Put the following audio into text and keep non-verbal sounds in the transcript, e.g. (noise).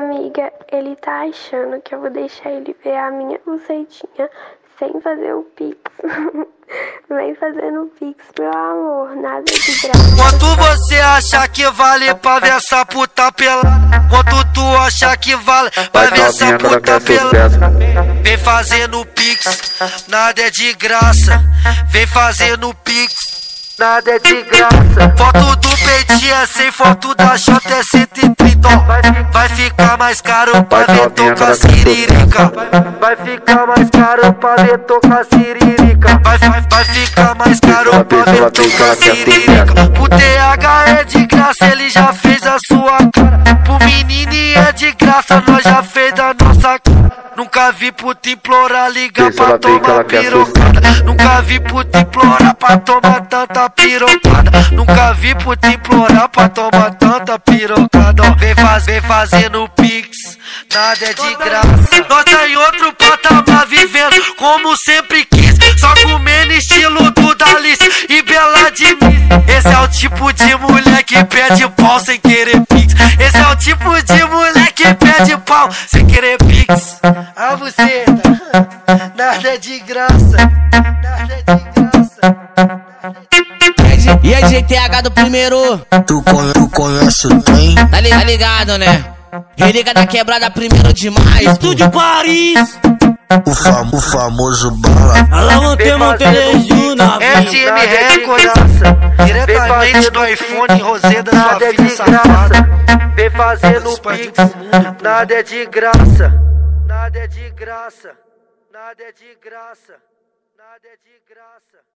Amiga, ele tá achando que eu vou deixar ele ver a minha bucetinha sem fazer o pix. (laughs) Vem fazendo pix, meu amor, nada de graça. Quanto você acha que vale pra ver essa puta pelada? Quanto tu acha que vale pra ver essa puta pelada? Vem fazendo pix, nada é de graça. Vem fazendo pix nada é de graça. Foto do peitinho sem foto da Jota mais caro pra ver tocar siririca. Vai ficar mais caro pra ver tocar siririca. Vai, vai, vai ficar mais caro pra ver tocar siririca. O TH é de graça, ele já fez a sua cara. Pro menino é de graça, nós já fez a nossa cara. Nunca vi puta implorar, ligar pra tomar pirocada. Nunca vi puta implorar pra tomar tanta pirocada. Nunca vi puta implorar pra tomar tanta pirocada. Vem, faz, vem fazendo nada é de graça. Nós tá em outro patamar vivendo como sempre quis. Só comendo estilo do Dalice e Bela de mim. Esse é o tipo de mulher que pede pau sem querer pix. Esse é o tipo de mulher que pede pau sem querer pix. A você nada é de graça, nada é de graça. E a GTH do primeiro? Tu, conhe, tu conhece o trem? Tá, li, tá ligado, né? Religa da quebrada primeiro de maio. Estúdio Paris. O, fam, o famoso bala. Ela mantém, mantém Juna. SM Records, diretamente do iPhone Roseda, sua filha safada. Vem fazendo pix, nada é de graça. Nada é de graça, nada é de graça, nada é de graça.